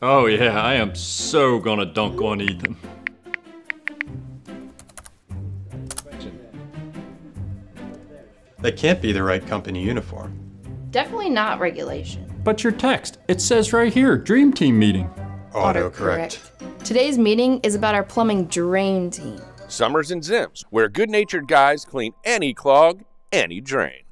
Oh yeah, I am so gonna dunk on Ethan. That can't be the right company uniform. Definitely not regulation. But your text, it says right here, Dream Team meeting. Auto correct. Today's meeting is about our plumbing drain team. Summers and Zims, where good natured guys clean any clog, any drain.